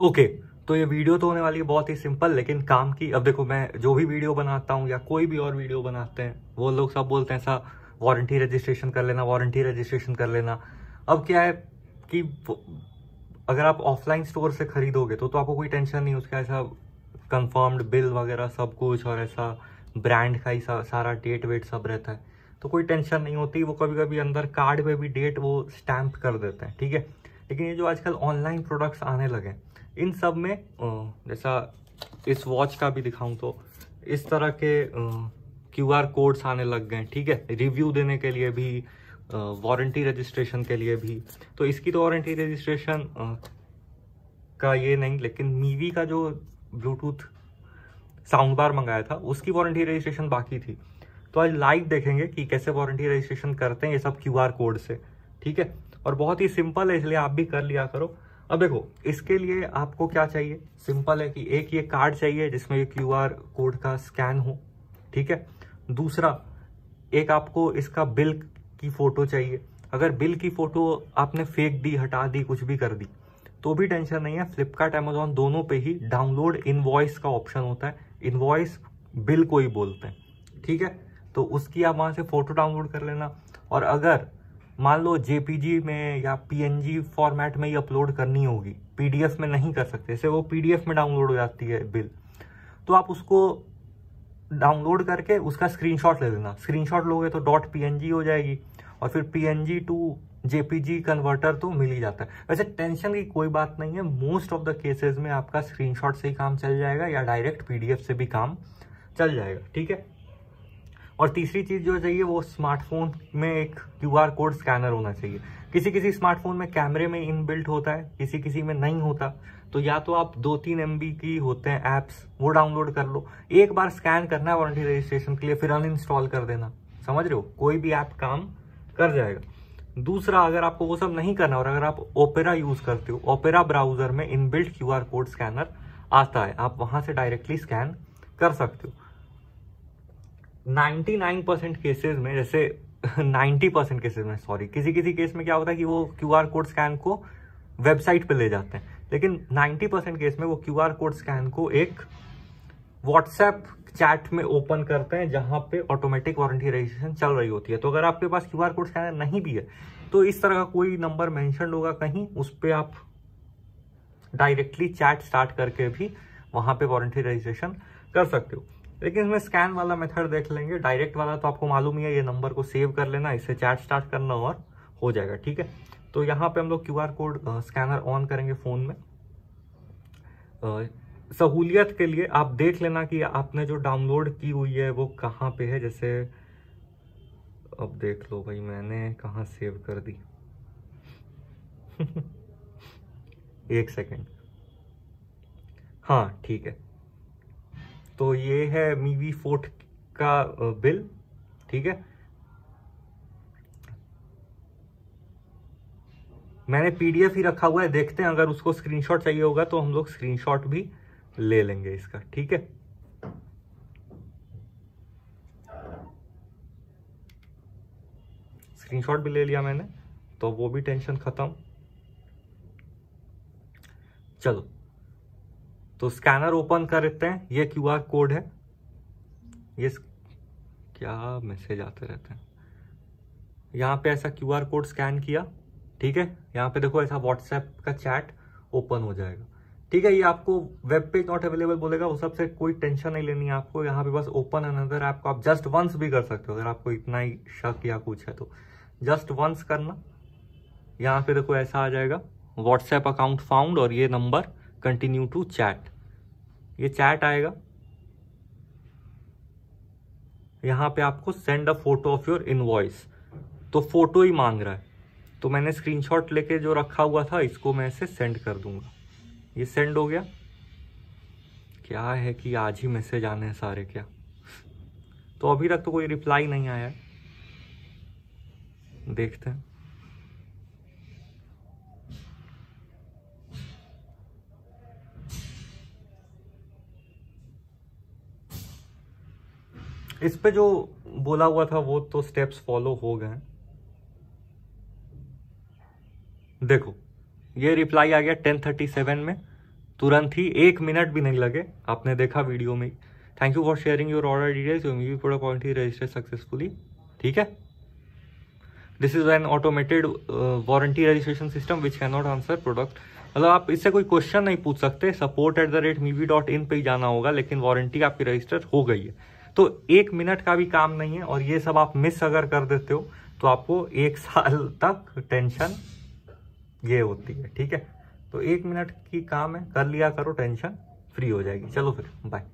Okay तो ये video तो होने वाली है बहुत ही सिंपल लेकिन काम की अब देखो मैं जो भी वीडियो बनाता हूँ या कोई भी और वीडियो बनाते हैं वो लोग सब बोलते हैं ऐसा वारंटी रजिस्ट्रेशन कर लेना वारंटी रजिस्ट्रेशन कर लेना। अब क्या है कि अगर आप ऑफलाइन स्टोर से खरीदोगे तो तो आपको कोई टेंशन नहीं उसका ऐसा कंफर्म्ड बिल वगैरह सब कुछ और ऐसा ब्रांड का ही सा, सारा डेट वेट सब रहता है। तो कोई टेंशन नहीं होती वो कभी कभी अंदर कार्ड पे भी डेट वो स्टैम्प कर देते हैं ठीक है? लेकिन ये जो आजकल ऑनलाइन प्रोडक्ट्स आने लगे इन सब में जैसा इस वॉच का भी दिखाऊँ तो इस तरह के क्यू आर कोड्स आने लग गए, ठीक है? रिव्यू देने के लिए भी वारंटी रजिस्ट्रेशन के लिए भी। तो इसकी तो वारंटी रजिस्ट्रेशन का ये नहीं, लेकिन मीवी का जो ब्लूटूथ साउंड बार मंगाया था, उसकी वारंटी रजिस्ट्रेशन बाकी थी। तो आज लाइव देखेंगे कि कैसे वारंटी रजिस्ट्रेशन करते हैं ये सब क्यू आर कोड से, ठीक है? और बहुत ही सिंपल है, इसलिए आप भी कर लिया करो। अब देखो, इसके लिए आपको क्या चाहिए? सिंपल है कि एक ये कार्ड चाहिए जिसमें ये क्यू आर कोड का स्कैन हो, ठीक है? दूसरा, एक आपको इसका बिल की फ़ोटो चाहिए। अगर बिल की फ़ोटो आपने फेंक दी, हटा दी, कुछ भी कर दी तो भी टेंशन नहीं है। फ्लिपकार्ट अमेजोन दोनों पे ही डाउनलोड इनवॉइस का ऑप्शन होता है। इनवॉइस बिल को ही बोलते हैं, ठीक है? तो उसकी आप वहाँ से फ़ोटो डाउनलोड कर लेना। और अगर मान लो जेपीजी में या पीएनजी फॉर्मेट में ही अपलोड करनी होगी पीडीएफ में नहीं कर सकते जैसे वो पीडीएफ में डाउनलोड हो जाती है बिल तो आप उसको डाउनलोड करके उसका स्क्रीनशॉट ले लेना। स्क्रीनशॉट लोगे तो डॉट पीएनजी हो जाएगी और फिर पीएनजी टू जेपीजी कन्वर्टर तो मिल ही जाता है। वैसे टेंशन की कोई बात नहीं है मोस्ट ऑफ़ द केसेस में आपका स्क्रीनशॉट से ही काम चल जाएगा या डायरेक्ट पीडीएफ से भी काम चल जाएगा, ठीक है? और तीसरी चीज़ जो चाहिए, वो स्मार्टफ़ोन में एक क्यू आर कोड स्कैनर होना चाहिए। किसी किसी स्मार्टफ़ोन में कैमरे में इनबिल्ट होता है किसी किसी में नहीं होता। तो या तो आप दो तीन एम की होते हैं एप्स वो डाउनलोड कर लो। एक बार स्कैन करना है वारंटी रजिस्ट्रेशन के लिए, फिर अनइंस्टॉल कर देना। समझ रहे हो? कोई भी ऐप काम कर जाएगा। दूसरा, अगर आपको वो सब नहीं करना, और अगर आप ओपेरा यूज़ करते हो ओपेरा ब्राउज़र में inbuilt Q R code scanner आता है। आप वहाँ से डायरेक्टली स्कैन कर सकते हो। 99 परसेंट केसेज में, जैसे 90 परसेंट केसेज में सॉरी किसी किसी केस में क्या होता है कि वो क्यू आर कोड स्कैन को वेबसाइट पे ले जाते हैं। लेकिन 90 परसेंट केस में वो क्यू आर कोड स्कैन को एक व्हाट्सएप चैट में ओपन करते हैं, जहाँ पे ऑटोमेटिक वारंटी रजिस्ट्रेशन चल रही होती है। तो अगर आपके पास क्यू आर कोड स्कैनर नहीं भी है तो इस तरह का कोई नंबर मेंशन होगा कहीं, उस पर आप डायरेक्टली चैट स्टार्ट करके भी वहाँ पे वारंटी रजिस्ट्रेशन कर सकते हो। लेकिन इसमें स्कैन वाला मेथड देख लेंगे। डायरेक्ट वाला तो आपको मालूम ही है, ये नंबर को सेव कर लेना इससे चैट स्टार्ट करना और हो जाएगा, ठीक है? तो यहाँ पे हम लोग Q R code scanner on करेंगे फ़ोन में। सहूलियत के लिए आप देख लेना कि आपने जो डाउनलोड की हुई है, वो कहाँ पे है। जैसे, अब देख लो भाई, मैंने कहा सेव कर दी। एक सेकेंड हाँ ठीक है। तो ये है मीवी फोर्ट का बिल, ठीक है? मैंने पीडीएफ ही रखा हुआ है, देखते हैं, अगर उसको स्क्रीनशॉट चाहिए होगा तो हम लोग स्क्रीनशॉट भी ले लेंगे इसका, ठीक है? स्क्रीनशॉट भी ले लिया मैंने तो वो भी टेंशन खत्म। चलो। तो स्कैनर ओपन करते हैं, ये क्यू आर कोड है। ये क्या मैसेज आते रहते हैं? यहाँ पे ऐसा क्यू आर कोड स्कैन किया, ठीक है? यहाँ पे देखो ऐसा व्हाट्सएप का चैट ओपन हो जाएगा। ठीक है, ये आपको वेब पेज नॉट अवेलेबल बोलेगा, वो सबसे कोई टेंशन नहीं लेनी है आपको। यहाँ पे बस ओपन अनदर ऐप को आप जस्ट वंस भी कर सकते हो, अगर आपको इतना ही शक या कुछ है तो। जस्ट वंस करना। यहाँ पे देखो ऐसा आ जाएगा, व्हाट्सएप अकाउंट फाउंड और ये नंबर कंटिन्यू टू चैट ये चैट आएगा। यहाँ पे आपको send a photo of your invoice तो फ़ोटो ही मांग रहा है। तो मैंने स्क्रीनशॉट लेके जो रखा हुआ था, इसको मैं इसे सेंड कर दूँगा। ये सेंड हो गया। क्या है कि आज ही मैसेज आने हैं सारे क्या? तो अभी तक तो कोई रिप्लाई नहीं आया। है देखते हैं। इस पे जो बोला हुआ था, वो तो स्टेप्स फॉलो हो गए देखो, ये रिप्लाई आ गया टेन थर्टी सेवन में। तुरंत ही एक मिनट भी नहीं लगे। आपने देखा वीडियो में thank you for sharing your order details your Mivi product quality register successfully ठीक है? This is an automated warranty registration system which can not answer product मतलब आप इससे कोई क्वेश्चन नहीं पूछ सकते। Support at the rate Mivi dot in पर ही जाना होगा, लेकिन वारंटी आपकी रजिस्टर हो गई है। तो एक मिनट का भी काम नहीं है और ये सब आप मिस अगर कर देते हो तो आपको एक साल तक टेंशन ये होती है, ठीक है? तो एक मिनट की काम है, कर लिया करो टेंशन फ्री हो जाएगी। चलो फिर बाय